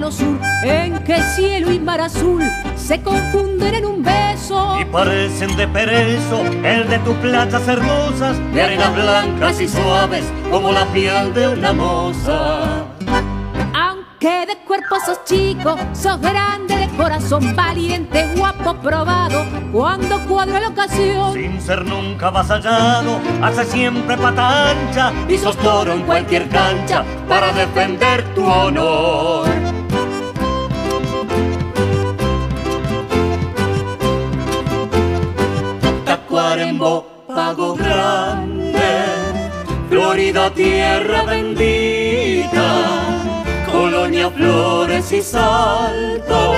lejano sur, en que cielo y mar azul se confunden en un beso. Y parecen de perezo el de tus playas hermosas, de arenas blancas y suaves como la piel de una moza. Aunque de cuerpo sos chico, sos grande de corazón, valiente, guapo, probado, cuando cuadra la ocasión. Sin ser nunca avasallado, hace siempre pata ancha y sos toro en cualquier cancha para defender tu honor. Pago Grande, Florida, tierra bendita, Colonia, Flores y Salto,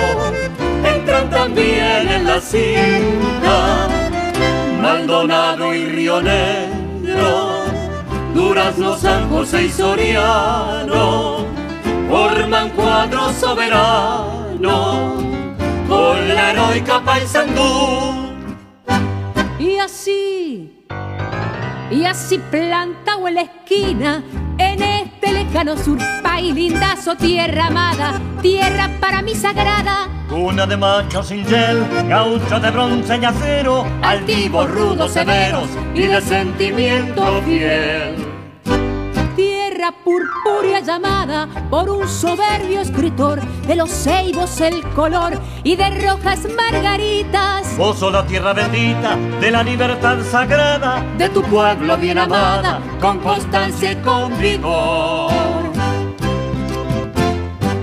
entran también en la cinta, Maldonado y Río Negro, Durazno, San José y Soriano, forman cuadro soberano, con la heroica Paysandú. Y así, y así plantado en la esquina, en este lejano sur, país lindazo, tierra amada, tierra para mí sagrada. Cuna de machos sin gel, gaucho de bronce y acero, altivos, rudos, severos y de sentimiento fiel. Tierra purpúrea llamada por un soberbio escritor, de los ceibos el color y de rojas margaritas. Vos sos la tierra bendita de la libertad sagrada, de tu pueblo bien amada, con constancia y con vigor.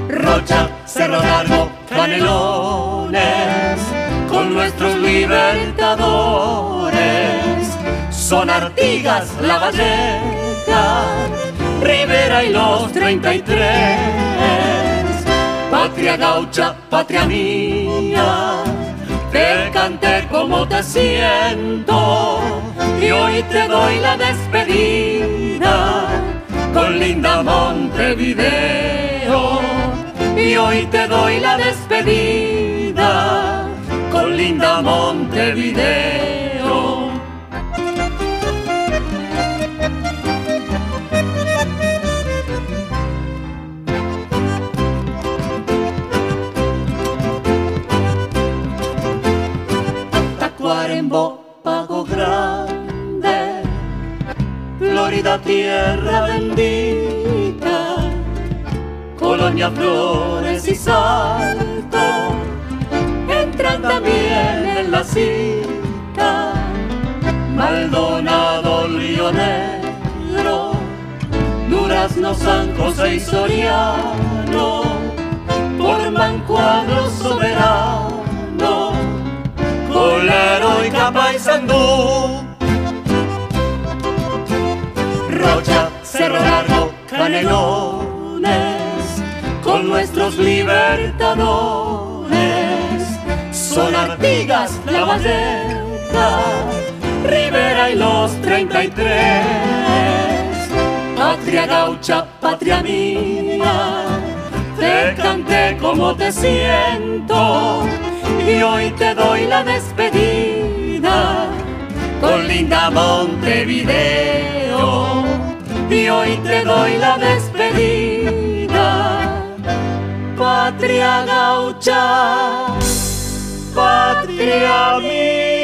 Rocha, Cerro Largo, Canelones, con nuestros libertadores, son Artigas, La Valleja, los 33. Patria gaucha, patria mía, te canté como te siento y hoy te doy la despedida con linda Montevideo. Y hoy te doy la despedida con linda Montevideo. Tacuarembó, Pago Grande, Florida, tierra bendita, Colonia, Flores y Salto, entran también en la cita, Maldonado, Río Negro, Durazno, San José y Soriano, forman cuadro soberano Paysandú. Rocha, Cerro Canelones, con nuestros libertadores, son Artigas, La Valleja, Rivera y los 33. Patria gaucha, patria mía, te canté como te siento y hoy te doy la despedida linda Montevideo. Y hoy te doy la despedida, patria gaucha, patria mía.